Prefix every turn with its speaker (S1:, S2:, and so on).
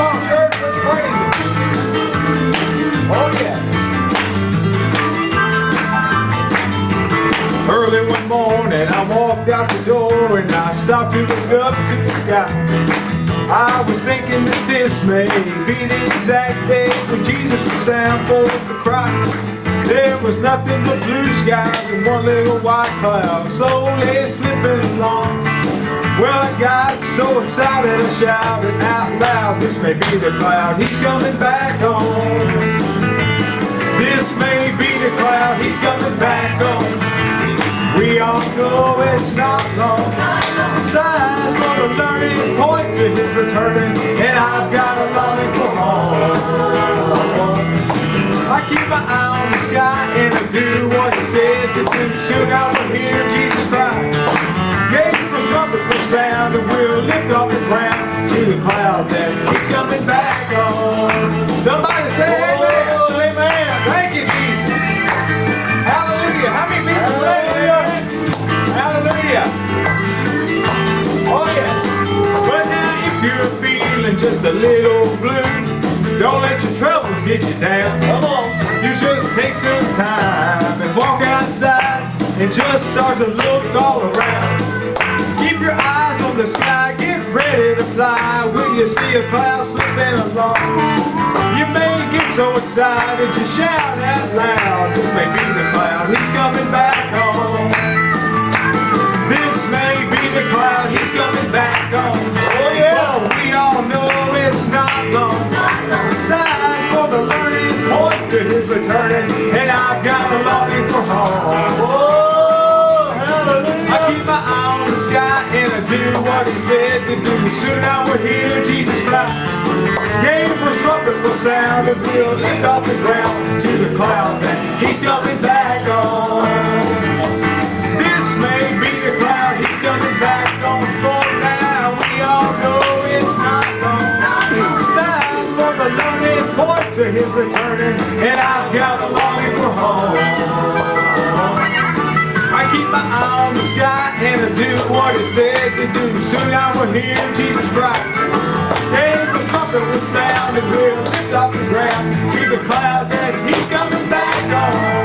S1: Oh. Early one morning, I walked out the door and I stopped to look up to the sky. I was thinking that this may be the exact day when Jesus would sound forth the cry. There was nothing but blue skies and one little white cloud slowly slipping along. I got so excited I shouted out loud, this may be the cloud he's coming back home This may be the cloud he's coming back home We all know it's not long. Signs for the learning point to his returning, he's coming back on. Somebody say amen.
S2: Oh, amen.
S1: Thank you, Jesus. Hallelujah. How many people say amen? Hallelujah. Oh, yeah. But now, if you're feeling just a little blue, don't let your troubles get you down.
S2: Come on.
S1: You just take some time and walk outside and just start to look all around. Keep your eyes on the sky, get ready to fly you see a cloud slipping along. You may get so excited you shout out loud. This may be the cloud he's coming back home. This may be the cloud he's coming back on. Oh yeah, we all know it's not long. Signs for the learning point to his returning, what he said to do. Soon I will hear Jesus cry. Gabriel's trumpet will sound and we'll lift off the ground to the cloud that he's coming back on. This may be the cloud he's coming back on. For now we all know it's not long. Signs for the learning point to his returning, sky and I do what he said to do. Soon I will hear Jesus cry. Gabriel's trumpet will sound and we'll lift off the ground. See the cloud that he's coming back on.